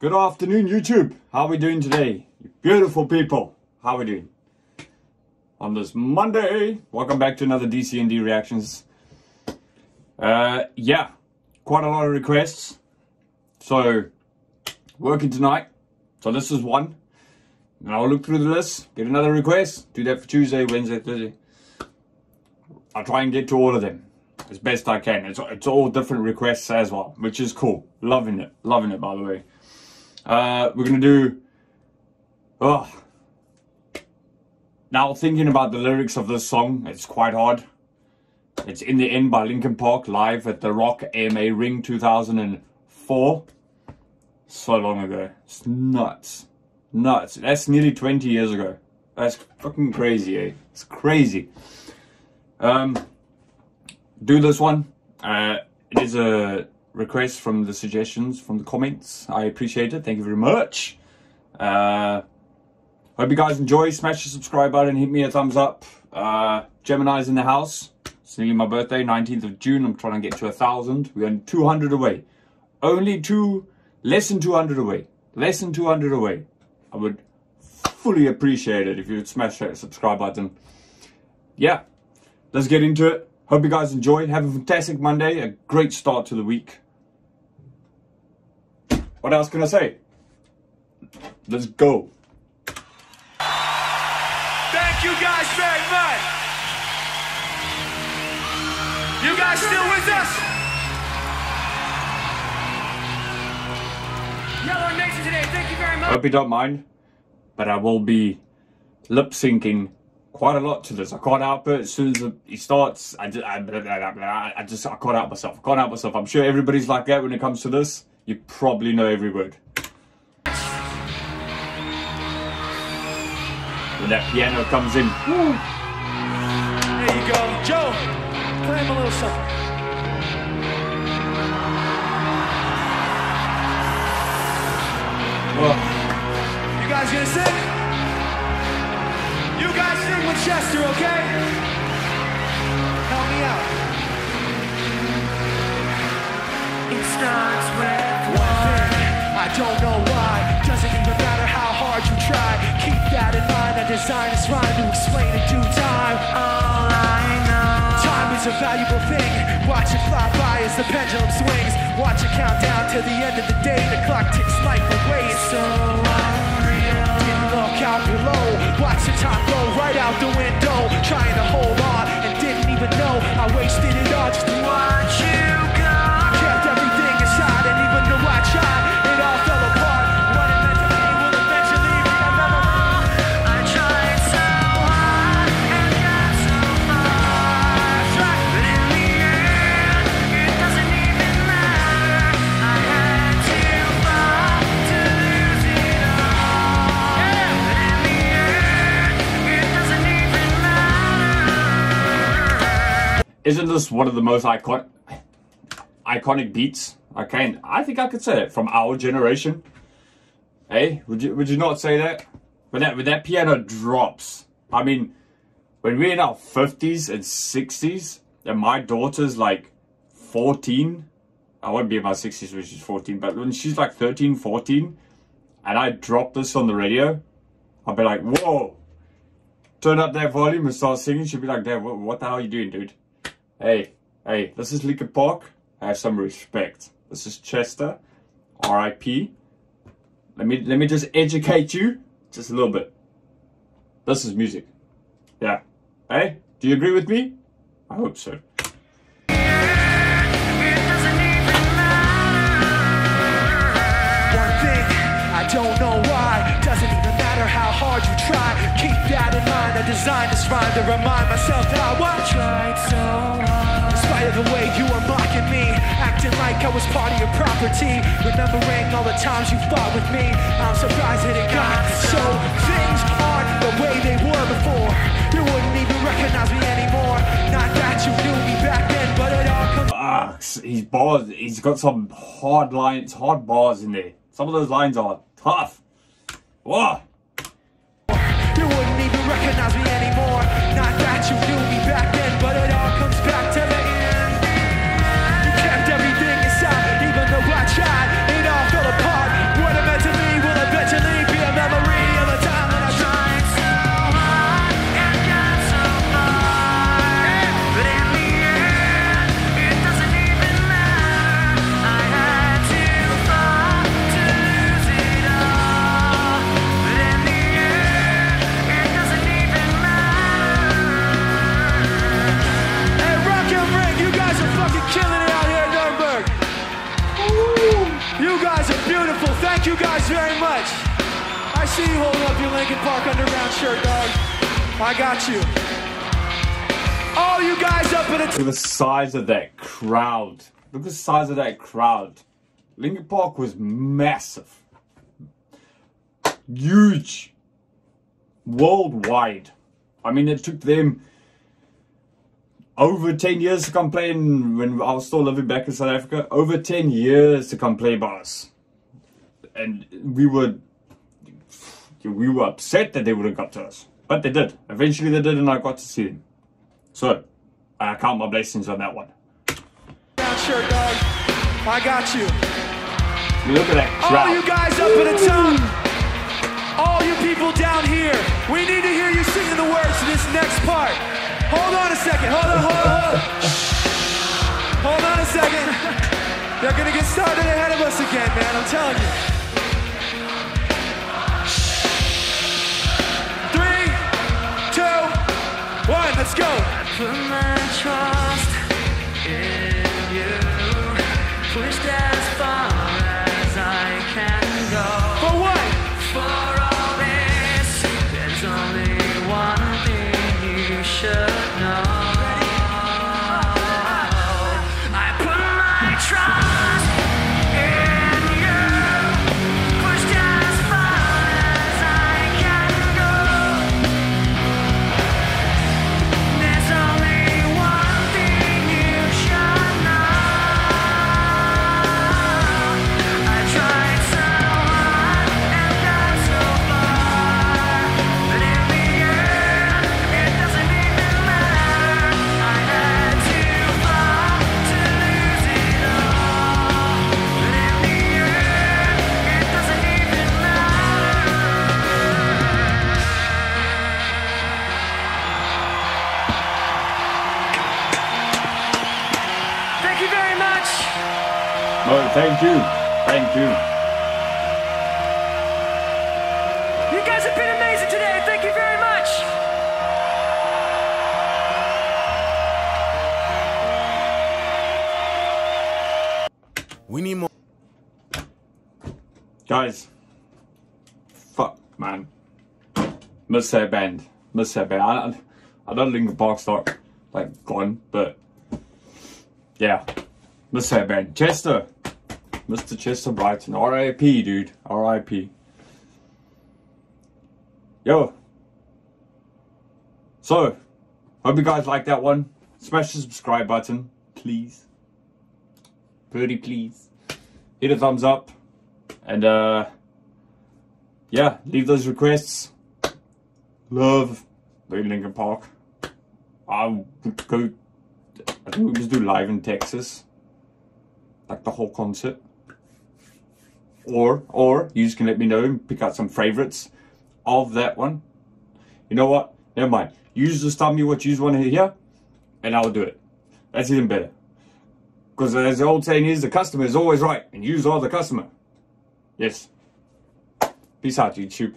Good afternoon, YouTube. How are we doing today? You beautiful people. How are we doing? On this Monday, welcome back to another DC&D reactions. Uh, yeah, quite a lot of requests. So, working tonight. So this is one. And I'll look through the list, get another request, do that for Tuesday, Wednesday, Thursday. I'll try and get to all of them as best I can. It's, it's all different requests as well, which is cool. Loving it. Loving it, by the way. Uh, we're to do... Oh. Now, thinking about the lyrics of this song, it's quite hard. It's In the End by Linkin Park, live at the Rock am Ring 2004. So long ago. It's nuts. Nuts. That's nearly 20 years ago. That's fucking crazy, eh? It's crazy. Um, do this one. Uh, it is a request from the suggestions, from the comments. I appreciate it. Thank you very much. Uh, hope you guys enjoy. Smash the subscribe button. Hit me a thumbs up. Uh, Gemini's in the house. It's nearly my birthday, 19th of June. I'm trying to get to a thousand. We're only 200 away. Only two, less than 200 away. Less than 200 away. I would fully appreciate it if you would smash that subscribe button. Yeah, let's get into it. Hope you guys enjoyed. Have a fantastic Monday. A great start to the week. What else can I say? Let's go. Thank you guys very much. You guys still with us? Yellow Nation today, thank you very much. I Hope you don't mind, but I will be lip syncing quite a lot to this. I can't help it. As soon as he starts, I just, I, I just, I can't help myself. I can't help myself. I'm sure everybody's like that when it comes to this. You probably know every word. When that piano comes in, woo. There you go. Joe, play him a little something. Oh, You guys gonna sing? You guys sing with Chester, okay? Help me out. It starts with one. I don't know why. Doesn't even matter how hard you try. Keep that in mind. I design is trying to explain in due time. All I know. Time is a valuable thing. Watch it fly by as the pendulum swings. Watch it count down to the end of the day. The clock ticks life away. It's so unreal. Didn't look out below. Watch the time go right out the window. Trying to hold on and didn't even know I wasted it all just to watch you isn't this one of the most iconic, iconic beats? Okay, can, I think I could say it from our generation. Hey, would you would you not say that? When that when that piano drops, I mean, when we're in our fifties and sixties, and my daughter's like fourteen, I won't be in my sixties when she's fourteen, but when she's like 13, 14, and I drop this on the radio, I'll be like, whoa! Turn up that volume and start singing. She'll be like, Dad, what, what the hell are you doing, dude? Hey, hey, this is Linkin Park. Have some respect. This is Chester, R.I.P. Let me let me just educate you just a little bit. This is music. Yeah. Hey, do you agree with me? I hope so. Designed this rhyme to remind myself how I tried so hard. In spite of the way you were mocking me, acting like I was part of your property. Remembering all the times you fought with me, I'm surprised that it got so. Things aren't the way they were before. You wouldn't even recognize me anymore. Not that you knew me back then, but it all comes. Ah, he's bars. He's got some hard lines, hard bars in there. Some of those lines are tough. Whoa. Even recognize me anymore. You guys very much. I see you holding up your Linkin Park Underground shirt, dog. I got you. All you guys up in a Look at the size of that crowd. Look at the size of that crowd. Linkin Park was massive. Huge. Worldwide. I mean, it took them over 10 years to come play in, when I was still living back in South Africa. Over 10 years to come play by us. And we were we were upset that they wouldn't got to us. But they did. Eventually they did and I got to see them. So, I count my blessings on that one. shirt, dog. I got you. Look at that All you guys up in a tongue. All you people down here. We need to hear you singing the words to this next part. Hold on a second. Hold on, hold on, hold on. Hold on a second. They're gonna get started ahead of us again, man. I'm telling you. One. Let's go. Put my trust in you. Pushed as thank you. Thank you. You guys have been amazing today. Thank you very much. We need more. Guys. Fuck, man. Miss that band. Miss that band. I, I know Linkin Park's not, like, gone, but... Yeah. Miss that band. Chester. Mr. Chester Brighton. R.I.P., dude. R.I.P. Yo. So, hope you guys like that one. Smash the subscribe button, please. Pretty please. Hit a thumbs up. And uh yeah, leave those requests. Love the Linkin Park. I would go I think we just do live in Texas. Like the whole concert. Or or you just can let me know and pick out some favorites of that one. You know what? Never mind. You just tell me what you want to hear and I'll do it. That's even better. Because as the old saying is, the customer is always right, and you are the customer. Yes. Peace out, YouTube.